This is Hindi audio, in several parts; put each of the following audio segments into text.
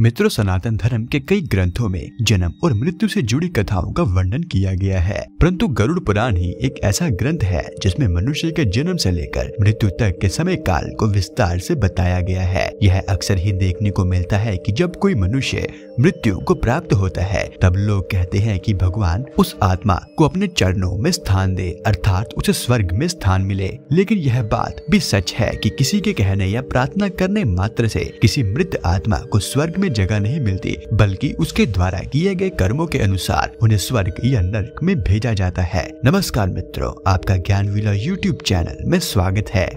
मित्रों, सनातन धर्म के कई ग्रंथों में जन्म और मृत्यु से जुड़ी कथाओं का वर्णन किया गया है। परंतु गरुड़ पुराण ही एक ऐसा ग्रंथ है, जिसमें मनुष्य के जन्म से लेकर मृत्यु तक के समय काल को विस्तार से बताया गया है। यह अक्सर ही देखने को मिलता है कि जब कोई मनुष्य मृत्यु को प्राप्त होता है, तब लोग कहते हैं कि भगवान उस आत्मा को अपने चरणों में स्थान दे, अर्थात उसे स्वर्ग में स्थान मिले। लेकिन यह बात भी सच है कि किसी के कहने या प्रार्थना करने मात्र से किसी मृत आत्मा को स्वर्ग में जगह नहीं मिलती, बल्कि उसके द्वारा किए गए कर्मों के अनुसार उन्हें स्वर्ग या नर्क में भेजा जाता है। नमस्कार मित्रों, आपका ज्ञान विला यूट्यूब चैनल में स्वागत है।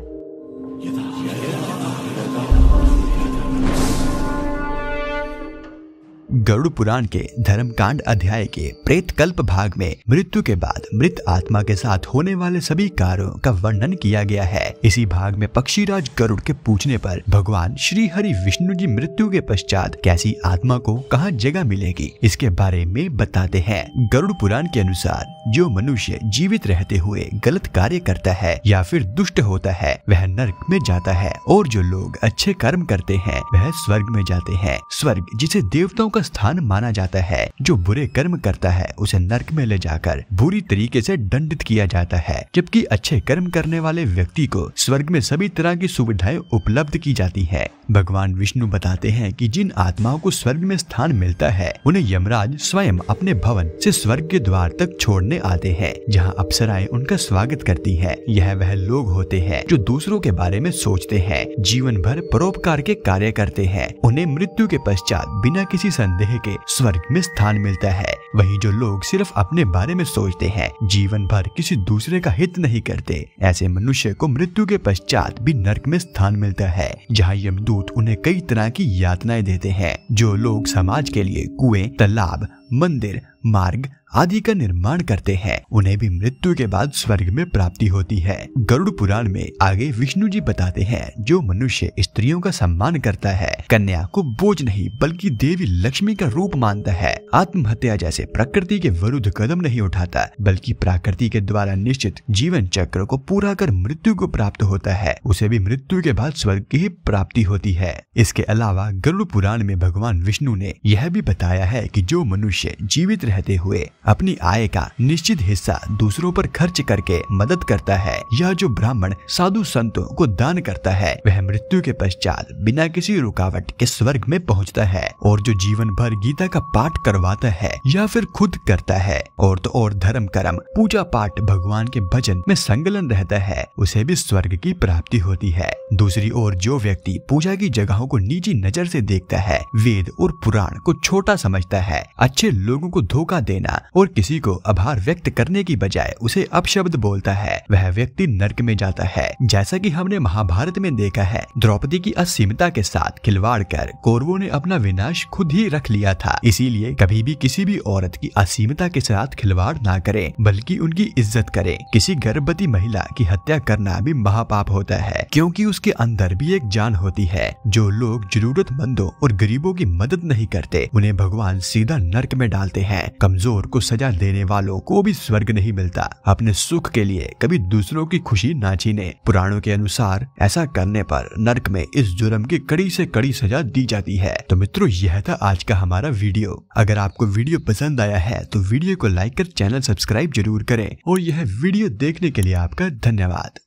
गरुड़ पुराण के धर्मकांड अध्याय के प्रेत कल्प भाग में मृत्यु के बाद मृत आत्मा के साथ होने वाले सभी कार्यों का वर्णन किया गया है। इसी भाग में पक्षीराज गरुड़ के पूछने पर भगवान श्री हरि विष्णु जी मृत्यु के पश्चात कैसी आत्मा को कहाँ जगह मिलेगी, इसके बारे में बताते हैं। गरुड़ पुराण के अनुसार जो मनुष्य जीवित रहते हुए गलत कार्य करता है या फिर दुष्ट होता है, वह नर्क में जाता है और जो लोग अच्छे कर्म करते हैं, वह स्वर्ग में जाते हैं। स्वर्ग जिसे देवताओं का स्थान माना जाता है, जो बुरे कर्म करता है, उसे नर्क में ले जाकर बुरी तरीके से दंडित किया जाता है, जबकि अच्छे कर्म करने वाले व्यक्ति को स्वर्ग में सभी तरह की सुविधाएँ उपलब्ध की जाती है। भगवान विष्णु बताते हैं कि जिन आत्माओं को स्वर्ग में स्थान मिलता है, उन्हें यमराज स्वयं अपने भवन से स्वर्ग के द्वार तक छोड़ने आते हैं, जहाँ अप्सराएँ उनका स्वागत करती है। यह वह लोग होते हैं जो दूसरों के बारे में सोचते हैं जीवन भर परोपकार के कार्य करते हैं। उन्हें मृत्यु के पश्चात बिना किसी संदेह के स्वर्ग में स्थान मिलता है। वही जो लोग सिर्फ़ अपने बारे में सोचते हैं जीवन भर किसी दूसरे का हित नहीं करते। ऐसे मनुष्य को मृत्यु के पश्चात भी नर्क में स्थान मिलता है, जहाँ यमदूत उन्हें कई तरह की यातनाएँ देते हैं, जो लोग समाज के लिए कुएँ, तालाब, मंदिर, मार्ग आदि का निर्माण करते हैं। उन्हें भी मृत्यु के बाद स्वर्ग में प्राप्ति होती है। गरुड़ पुराण में आगे विष्णु जी बताते हैं, जो मनुष्य स्त्रियों का सम्मान करता है, कन्या को बोझ नहीं, बल्कि देवी लक्ष्मी का रूप मानता है। आत्महत्या जैसे प्रकृति के विरुद्ध कदम नहीं उठाता, बल्कि प्रकृति के द्वारा निश्चित जीवन चक्र को पूरा कर मृत्यु को प्राप्त होता है। उसे भी मृत्यु के बाद स्वर्ग की ही प्राप्ति होती है। इसके अलावा गरुड़ पुराण में भगवान विष्णु ने यह भी बताया है की जो मनुष्य जीवित रहते हुए अपनी आय का निश्चित हिस्सा दूसरों पर खर्च करके मदद करता है। या जो ब्राह्मण साधु संतों को दान करता है, वह मृत्यु के पश्चात बिना किसी रुकावट के स्वर्ग में पहुँचता है और जो जीवन भर गीता का पाठ करवाता है या फिर खुद करता है और तो और धर्म कर्म, पूजा पाठ भगवान के भजन में संगलन रहता है, उसे भी स्वर्ग की प्राप्ति होती है। दूसरी ओर जो व्यक्ति पूजा की जगहों को निजी नज़र से देखता है, वेद और पुराण को छोटा समझता है, अच्छे लोगों को धोखा देना और किसी को आभार व्यक्त करने की बजाय उसे अपशब्द बोलता है। वह व्यक्ति नर्क में जाता है। जैसा कि हमने महाभारत में देखा है, द्रौपदी की असीमता के साथ खिलवाड़ कर कौरवों ने अपना विनाश खुद ही रख लिया था। इसीलिए कभी भी किसी भी औरत की असीमता के साथ खिलवाड़ ना करें, बल्कि उनकी इज़्ज़त करें। किसी गर्भवती महिला की हत्या करना भी महापाप होता है, क्योंकि उसके अंदर भी एक जान होती है। जो लोग जरूरतमंदों और गरीबों की मदद नहीं करते, उन्हें भगवान सीधा नर्क में डालते हैं। कमज़ोर को सजा देने वालों को भी स्वर्ग नहीं मिलता। अपने सुख के लिए कभी दूसरों की खुशी ना छीने। पुराणों के अनुसार ऐसा करने पर नरक में इस जुर्म की कड़ी से कड़ी सजा दी जाती है। तो मित्रों, यह था आज का हमारा वीडियो। अगर आपको वीडियो पसंद आया है तो वीडियो को लाइक कर चैनल सब्सक्राइब ज़रूर करें। और यह वीडियो देखने के लिए आपका धन्यवाद।